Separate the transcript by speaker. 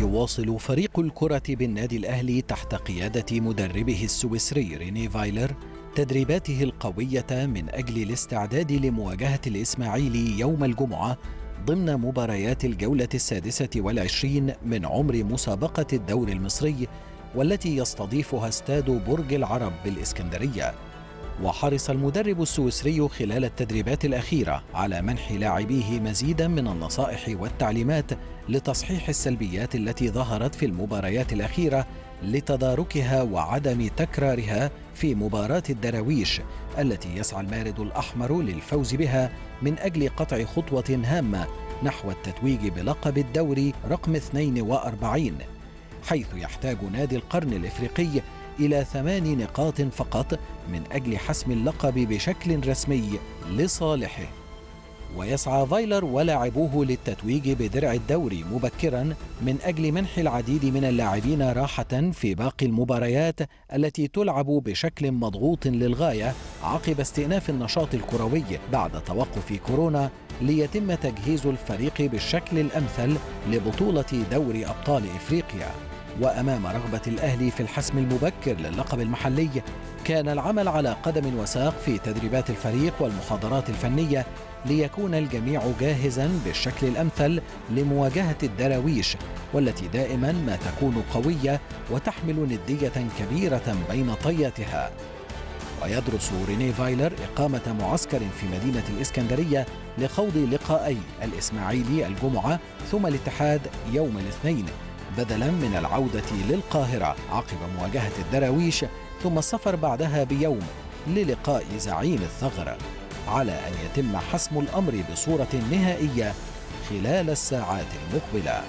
Speaker 1: يواصل فريق الكرة بالنادي الأهلي تحت قيادة مدربه السويسري ريني فايلر تدريباته القوية من أجل الاستعداد لمواجهة الإسماعيلي يوم الجمعة ضمن مباريات الجولة السادسة والعشرين من عمر مسابقة الدور المصري والتي يستضيفها استاد برج العرب بالإسكندرية. وحرص المدرب السويسري خلال التدريبات الأخيرة على منح لاعبيه مزيدا من النصائح والتعليمات لتصحيح السلبيات التي ظهرت في المباريات الأخيرة لتداركها وعدم تكرارها في مباراة الدراويش التي يسعى المارد الأحمر للفوز بها من أجل قطع خطوة هامة نحو التتويج بلقب الدوري رقم 42 حيث يحتاج نادي القرن الإفريقي إلى ثمان نقاط فقط من أجل حسم اللقب بشكل رسمي لصالحه. ويسعى فايلر ولاعبوه للتتويج بدرع الدوري مبكرا من أجل منح العديد من اللاعبين راحة في باقي المباريات التي تلعب بشكل مضغوط للغاية عقب استئناف النشاط الكروي بعد توقف كورونا ليتم تجهيز الفريق بالشكل الأمثل لبطولة دوري أبطال إفريقيا. وأمام رغبة الأهلي في الحسم المبكر للقب المحلي كان العمل على قدم وساق في تدريبات الفريق والمحاضرات الفنية ليكون الجميع جاهزا بالشكل الأمثل لمواجهة الدراويش والتي دائما ما تكون قوية وتحمل ندية كبيرة بين طياتها. ويدرس ريني فايلر إقامة معسكر في مدينة الإسكندرية لخوض لقائي الإسماعيلي الجمعة ثم الاتحاد يوم الاثنين بدلا من العودة للقاهرة عقب مواجهة الدراويش ثم السفر بعدها بيوم للقاء زعيم الثغر على أن يتم حسم الأمر بصورة نهائية خلال الساعات المقبلة.